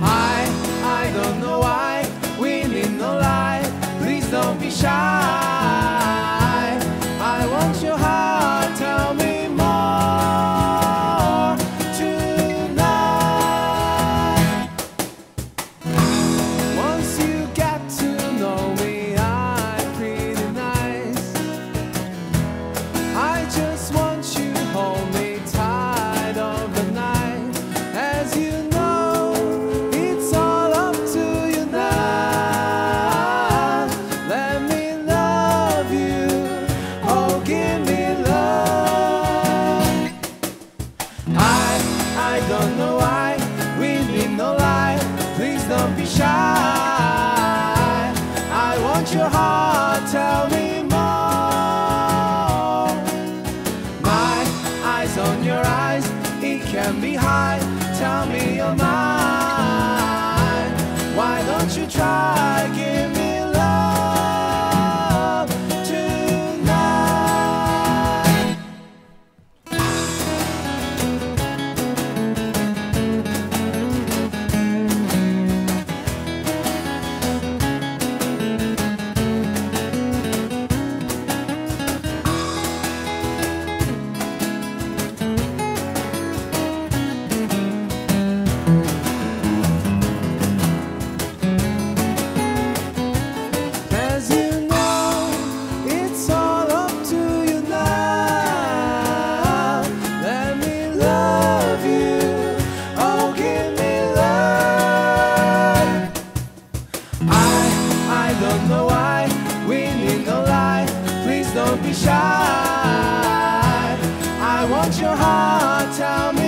I, I don't know why. Want your heart tell me more? My eyes on your eyes, it can be high. Tell me your mind. don't be shy. I want your heart, tell me.